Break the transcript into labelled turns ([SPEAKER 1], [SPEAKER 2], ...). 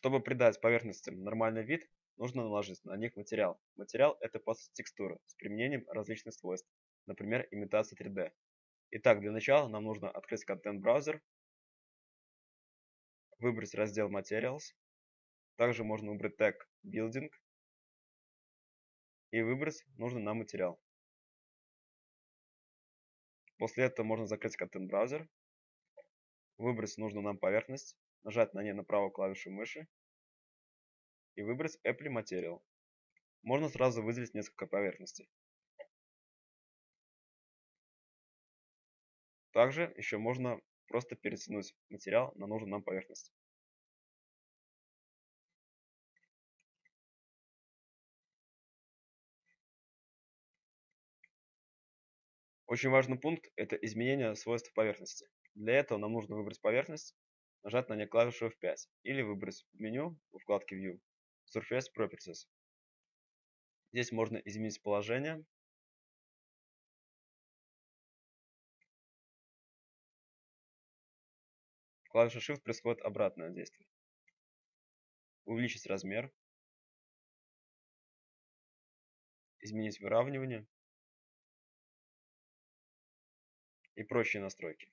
[SPEAKER 1] Чтобы придать поверхностям нормальный вид, нужно наложить на них материал. Материал – это посттекстура с применением различных свойств, например, имитация 3D. Итак, для начала нам нужно открыть контент-браузер, выбрать раздел Materials, также можно выбрать тег Building и выбрать нужный нам материал. После этого можно закрыть контент-браузер, выбрать нужную нам поверхность, нажать на ней на правую клавишу мыши и выбрать Apply Material. Можно сразу выделить несколько поверхностей. Также еще можно просто перетянуть материал на нужную нам поверхность. Очень важный пункт – это изменение свойств поверхности. Для этого нам нужно выбрать поверхность, нажать на клавишу F5 или выбрать меню в вкладке View Surface Properties. Здесь можно изменить положение. Клавиша Shift происходит обратное действие. Увеличить размер. Изменить выравнивание. и прочие настройки